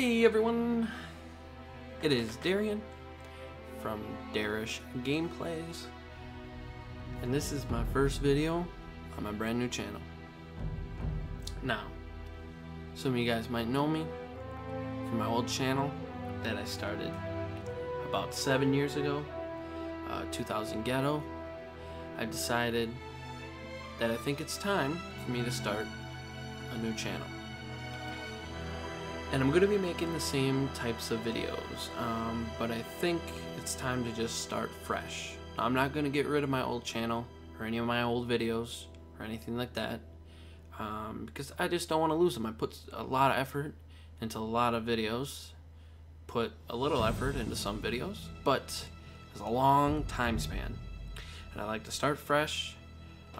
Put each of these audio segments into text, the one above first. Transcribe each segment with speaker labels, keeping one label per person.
Speaker 1: Hey everyone, it is Darian from Darish Gameplays, and this is my first video on my brand new channel. Now, some of you guys might know me from my old channel that I started about seven years ago, uh, 2000 Ghetto. I decided that I think it's time for me to start a new channel. And I'm going to be making the same types of videos, um, but I think it's time to just start fresh. I'm not going to get rid of my old channel or any of my old videos or anything like that um, because I just don't want to lose them. I put a lot of effort into a lot of videos, put a little effort into some videos, but it's a long time span. And I like to start fresh,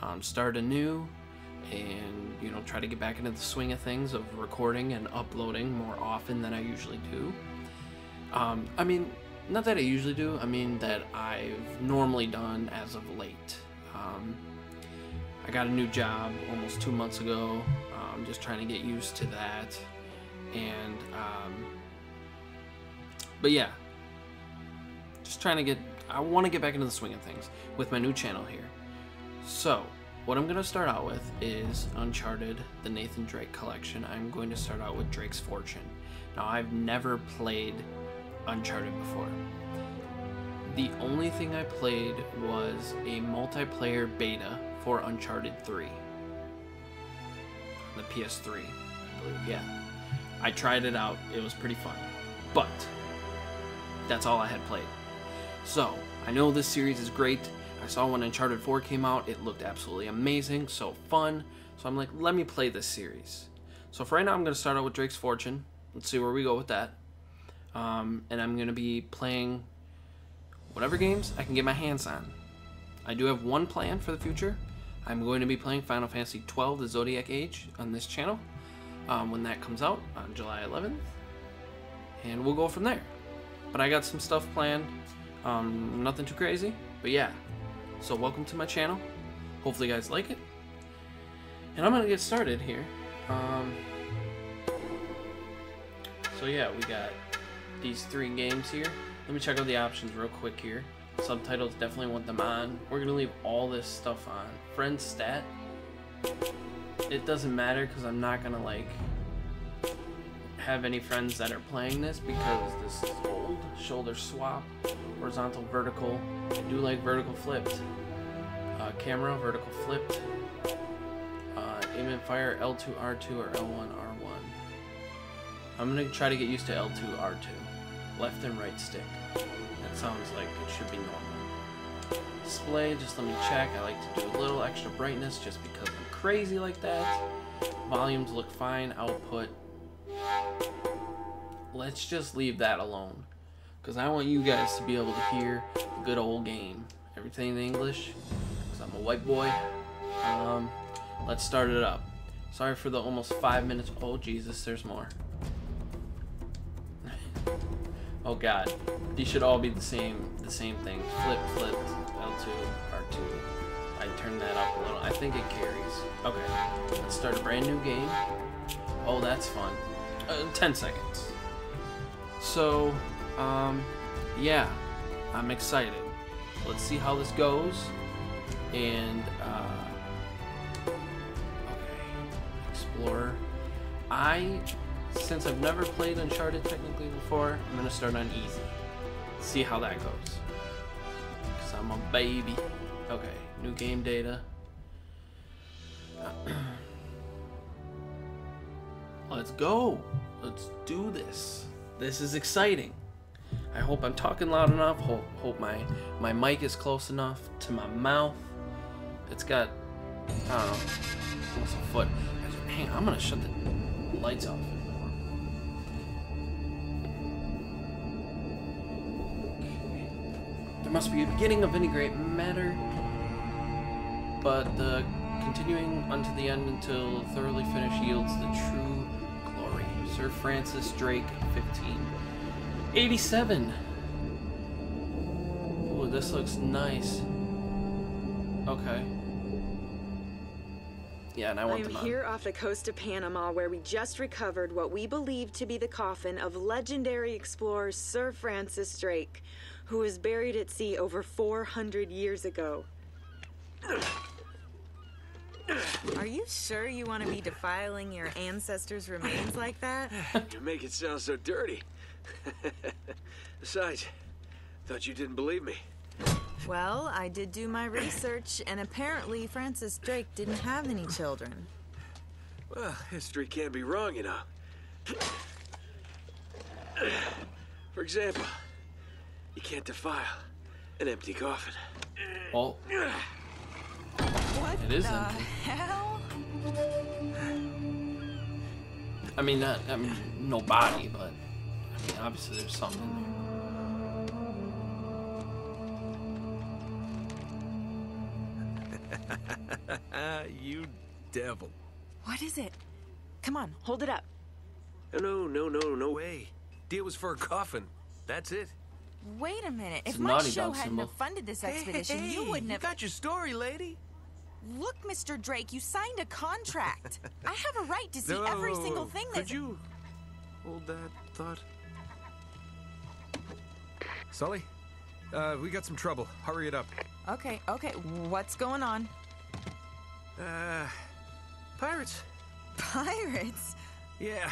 Speaker 1: um, start anew, and you know try to get back into the swing of things of recording and uploading more often than I usually do. Um, I mean, not that I usually do. I mean that I've normally done as of late. Um, I got a new job almost two months ago. Um, just trying to get used to that, and um, but yeah, just trying to get. I want to get back into the swing of things with my new channel here. So what I'm going to start out with is Uncharted, the Nathan Drake collection. I'm going to start out with Drake's Fortune. Now, I've never played Uncharted before. The only thing I played was a multiplayer beta for Uncharted 3. The PS3, I believe, yeah. I tried it out, it was pretty fun. But, that's all I had played. So, I know this series is great, I saw when Uncharted 4 came out, it looked absolutely amazing, so fun. So I'm like, let me play this series. So for right now, I'm going to start out with Drake's Fortune. Let's see where we go with that. Um, and I'm going to be playing whatever games I can get my hands on. I do have one plan for the future. I'm going to be playing Final Fantasy XII, The Zodiac Age, on this channel um, when that comes out on July 11th. And we'll go from there. But I got some stuff planned. Um, nothing too crazy. But yeah, so welcome to my channel. Hopefully you guys like it. And I'm going to get started here. Um, so yeah, we got these three games here. Let me check out the options real quick here. Subtitles, definitely want them on. We're going to leave all this stuff on. Friend stat. It doesn't matter because I'm not going to like have any friends that are playing this because this is old. Shoulder swap, horizontal, vertical. I do like vertical flipped. Uh, camera, vertical flipped. Uh, aim and fire L2, R2, or L1, R1. I'm to try to get used to L2, R2. Left and right stick. That sounds like it should be normal. Display, just let me check. I like to do a little extra brightness just because I'm crazy like that. Volumes look fine. Output, let's just leave that alone. Because I want you guys to be able to hear the good old game. Everything in English, because I'm a white boy. Um, let's start it up. Sorry for the almost five minutes. Oh, Jesus, there's more. oh, God. These should all be the same, the same thing. Flip, flipped, L2, R2. I turned that up a little. I think it carries. Okay, let's start a brand new game. Oh, that's fun. Uh, 10 seconds. So, um, yeah, I'm excited. Let's see how this goes. And, uh, okay, Explorer. I, since I've never played Uncharted technically before, I'm gonna start on easy. See how that goes. Cause I'm a baby. Okay, new game data. Let's go. Let's do this. This is exciting. I hope I'm talking loud enough. Hope, hope my, my mic is close enough to my mouth. It's got, I don't know, almost a foot. Hang on, I'm gonna shut the lights off. There must be a beginning of any great matter, but the continuing unto the end until thoroughly finished yields the true glory. Sir Francis Drake, 1587. Ooh, this looks nice. Okay. Yeah, and I want to.
Speaker 2: I'm
Speaker 1: them on.
Speaker 2: here off the coast of Panama where we just recovered what we believe to be the coffin of legendary explorer Sir Francis Drake, who was buried at sea over 400 years ago. Are you sure you want to be defiling your ancestors' remains like that?
Speaker 3: You make it sound so dirty. Besides, thought you didn't believe me.
Speaker 2: Well, I did do my research, and apparently Francis Drake didn't have any children.
Speaker 3: Well, history can't be wrong, you know. For example, you can't defile an empty coffin.
Speaker 1: Well,
Speaker 2: What
Speaker 1: It is
Speaker 2: the
Speaker 1: empty.
Speaker 2: hell?
Speaker 1: I mean, not, I mean, no body, but, I mean, obviously there's something in there.
Speaker 4: You devil.
Speaker 2: What is it? Come on, hold it up.
Speaker 3: No, no, no, no, no way.
Speaker 4: Deal was for a coffin. That's it.
Speaker 5: Wait a minute.
Speaker 1: It's
Speaker 5: If my show hadn't
Speaker 1: symbol.
Speaker 5: have funded this expedition,
Speaker 4: hey,
Speaker 5: you wouldn't have.
Speaker 4: got your story, lady.
Speaker 5: Look, Mr. Drake, you signed a contract. I have a right to see
Speaker 4: No,
Speaker 5: every single thing that...
Speaker 4: Could
Speaker 5: that's.
Speaker 4: you hold that thought? Sully, uh, we got some trouble. Hurry it up.
Speaker 2: Okay, okay, what's going on?
Speaker 4: Uh, pirates.
Speaker 2: Pirates?
Speaker 4: Yeah,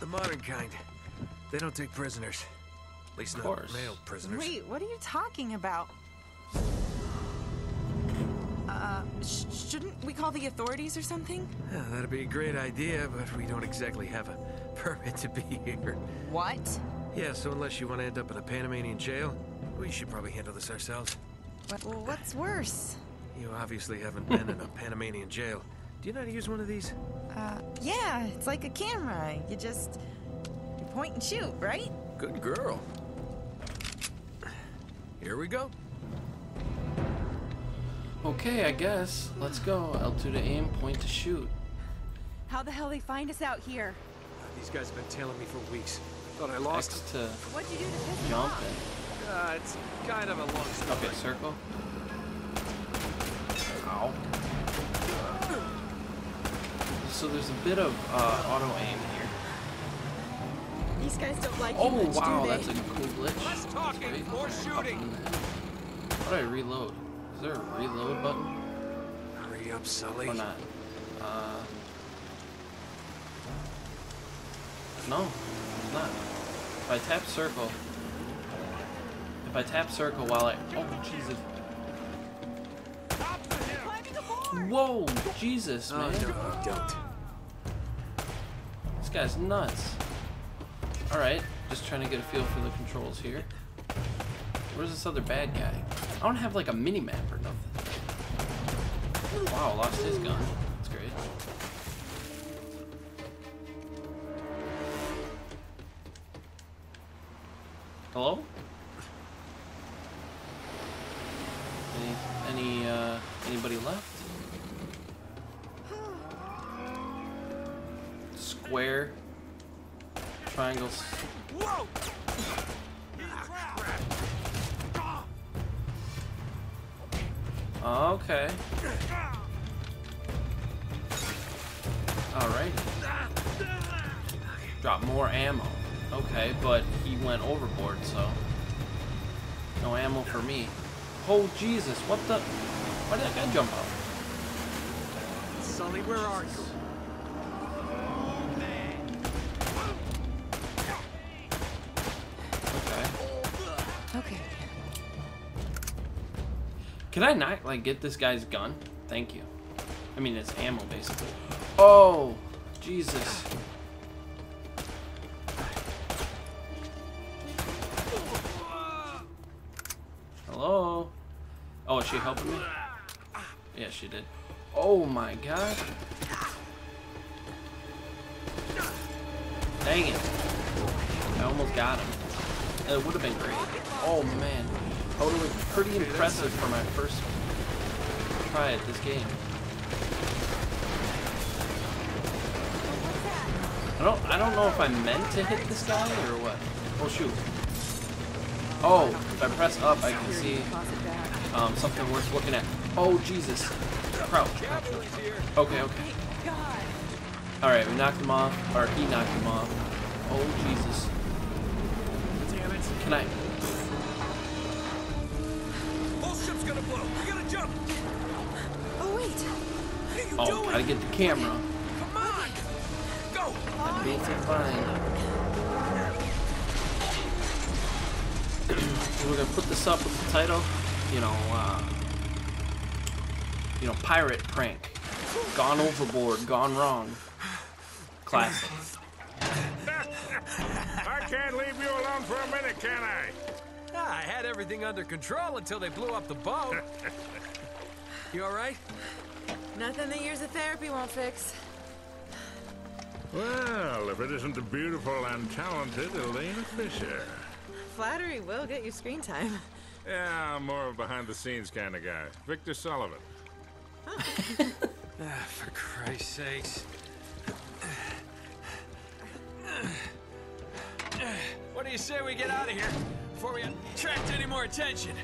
Speaker 4: the modern kind. They don't take prisoners. At least not
Speaker 1: course.
Speaker 4: male prisoners.
Speaker 5: Wait, what are you talking about?
Speaker 2: Uh, sh- shouldn't we call the authorities or something?
Speaker 4: Yeah, that'd be a great idea, but we don't exactly have a permit to be here.
Speaker 5: What?
Speaker 4: Yeah, so unless you want to end up in a Panamanian jail, we should probably handle this ourselves.
Speaker 2: What, well, what's worse?
Speaker 4: You obviously haven't been in a Panamanian jail. Do you know how to use one of these?
Speaker 2: Uh, yeah, it's like a camera. You just you point and shoot, right?
Speaker 4: Good girl. Here we go.
Speaker 1: Okay, I guess. Let's go. L2 to aim, point to shoot.
Speaker 5: How the hell they find us out here?
Speaker 4: These guys have been tailing me for weeks. Thought I lost
Speaker 1: X to
Speaker 5: What'd you do to piss them
Speaker 1: jump
Speaker 5: off?
Speaker 1: and
Speaker 4: Uh, it's kind of a long story.
Speaker 1: Okay, circle. Ow. So there's a bit of uh, auto aim here.
Speaker 2: These guys don't like
Speaker 1: Oh
Speaker 2: you much,
Speaker 1: wow,
Speaker 2: do they?
Speaker 1: that's a cool glitch.
Speaker 4: Less talking,
Speaker 1: That's great.
Speaker 4: more
Speaker 1: Okay,
Speaker 4: shooting.
Speaker 1: up. How do I reload? Is there a reload button
Speaker 4: Hurry up, Sully.
Speaker 1: or not? Uh, no, it's not. If I tap circle, if I tap circle while I oh Jesus, whoa, Jesus,
Speaker 4: Oh,
Speaker 1: man.
Speaker 4: no, you don't.
Speaker 1: This guy's nuts. Alright, just trying to get a feel for the controls here. Where's this other bad guy? I don't have like a mini map or nothing. Wow, lost his gun. That's great. Hello? Any, any, uh, anybody left? Square. Triangles.
Speaker 4: Whoa!
Speaker 1: Okay. Alright. Drop more ammo. Okay, but he went overboard, so. No ammo for me. Oh, Jesus, what the? Why did that guy jump out?
Speaker 4: Sully, where are you?
Speaker 1: Okay.
Speaker 2: Okay.
Speaker 1: Can I not, like, get this guy's gun? Thank you. I mean, it's ammo, basically. Oh, Jesus. Oh, is she helping me? Yeah, she did. Oh my god. Dang it. I almost got him. It would have been great. Oh man. Oh, that would pretty impressive for my first try at this game. I don't I don't know if I meant to hit this guy or what. Oh shoot. Oh, if I press up I can see um, something worth looking at. Oh Jesus. Crouch. Okay, okay. Alright, we knocked him off. Or he knocked him off. Oh Jesus.
Speaker 4: Damn it.
Speaker 1: Can I
Speaker 4: Whole ship's gonna blow. We gotta jump.
Speaker 5: Oh, wait.
Speaker 4: What are you
Speaker 1: Oh, gotta get the camera.
Speaker 4: Come on. Go.
Speaker 1: Beats are fine. We're gonna put this up with the title, you know, uh, you know, pirate prank, gone overboard, gone wrong, classic.
Speaker 6: I can't leave you alone for a minute, can I?
Speaker 4: Ah, I had everything under control until they blew up the boat. you all right?
Speaker 2: Nothing that years of therapy won't fix.
Speaker 6: Well, if it isn't the beautiful and talented Elena Fisher.
Speaker 2: Flattery will get you screen time.
Speaker 6: Yeah, I'm more of a behind-the-scenes kind of guy. Victor Sullivan.
Speaker 4: Ah, for Christ's sakes. What do you say we get out of here before we attract any more attention?